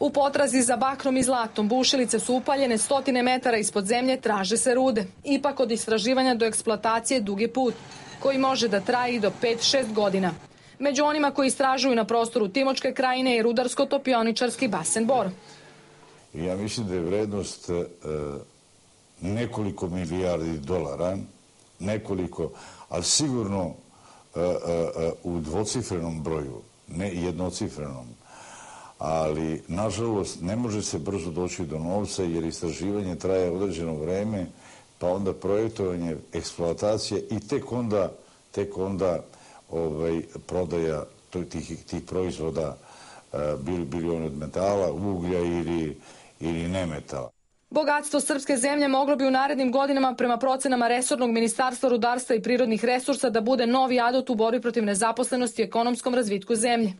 U potrazi za bakrom i zlatom bušilice su upaljene stotine metara ispod zemlje, traže se rude. Ipak od istraživanja do eksploatacije dugi put, koji može da traje i do 5-6 godina. Među onima koji istražuju na prostoru Timočke krajine je rudarsko-topioničarski basen Bor. Ja mislim da je vrednost e, nekoliko milijardi dolara, nekoliko, ali sigurno e, e, u dvocifrenom broju, ne jednocifrenom. Ali, nažalost, ne može se brzo doći do novca jer istraživanje traje određeno vreme, pa onda projektovanje, eksploatacije i tek onda, tek onda ovaj, prodaja tih, tih proizvoda, bili, bili oni od metala, uglja ili, ili nemetala. Bogatstvo srpske zemlje moglo bi u narednim godinama prema procenama Resornog ministarstva rudarstva i prirodnih resursa da bude novi adut u borbi protiv nezaposlenosti i ekonomskom razvitku zemlje.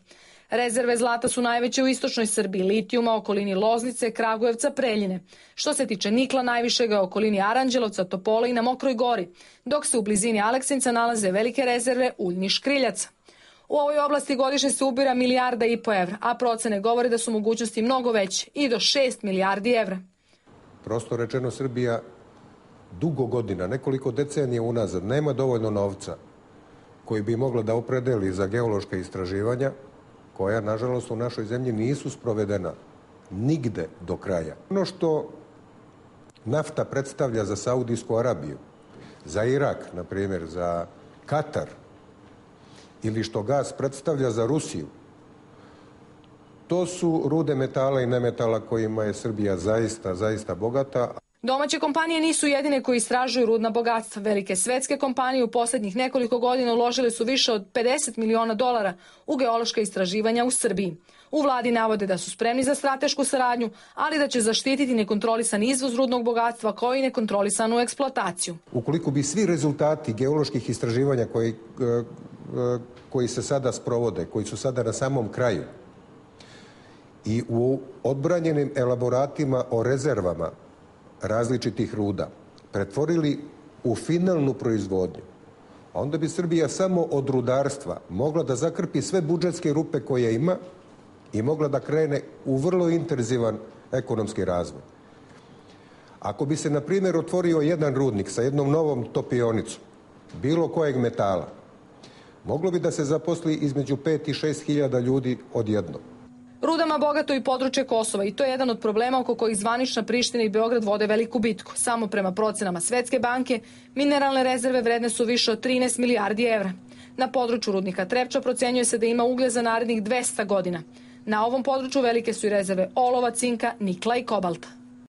Rezerve zlata su najveće u istočnoj Srbiji, litijuma, okolini Loznice, Kragujevca, Preljine. Što se tiče nikla, najviše ga okolini Aranđelovca, Topola i na Mokroj gori, dok se u blizini Aleksinca nalaze velike rezerve uljnih škriljaca. U ovoj oblasti godišnje se ubira milijarda i po evra, a procene govore da su mogućnosti mnogo veće i do 6 milijardi evra. Prosto rečeno, Srbija dugo godina, nekoliko decenija unazad, nema dovoljno novca koji bi mogla da opredeli za geološka istraživanja, koja, nažalost, u našoj zemlji nisu sprovedena nigde do kraja. Ono što nafta predstavlja za Saudijsku Arabiju, za Irak, na primjer, za Katar, ili što gas predstavlja za Rusiju, To su rude metala i nemetala kojima je Srbija zaista, zaista bogata. Domaće kompanije nisu jedine koji istražuju rudna bogatstva. Velike svetske kompanije u poslednjih nekoliko godina uložile su više od 50 miliona dolara u geološka istraživanja u Srbiji. U vladi navode da su spremni za stratešku saradnju, ali da će zaštititi nekontrolisan izvoz rudnog bogatstva kao i nekontrolisanu eksploataciju. Ukoliko bi svi rezultati geoloških istraživanja koji, e, e, koji se sada sprovode, koji su sada na samom kraju, i u odbranjenim elaboratima o rezervama različitih ruda pretvorili u finalnu proizvodnju, onda bi Srbija samo od rudarstva mogla da zakrpi sve budžetske rupe koje ima i mogla da krene u vrlo intenzivan ekonomski razvoj. Ako bi se, na primjer, otvorio jedan rudnik sa jednom novom topionicom, bilo kojeg metala, moglo bi da se zaposli između 5 i 6 hiljada ljudi odjednom. Rudama bogato i područje Kosova i to je jedan od problema oko kojih zvanična Priština i Beograd vode veliku bitku. Samo prema procenama Svetske banke, mineralne rezerve vredne su više od 13 milijardi evra. Na području rudnika Trepča procenjuje se da ima uglja za narednih 200 godina. Na ovom području velike su i rezerve olova, cinka, nikla i kobalta.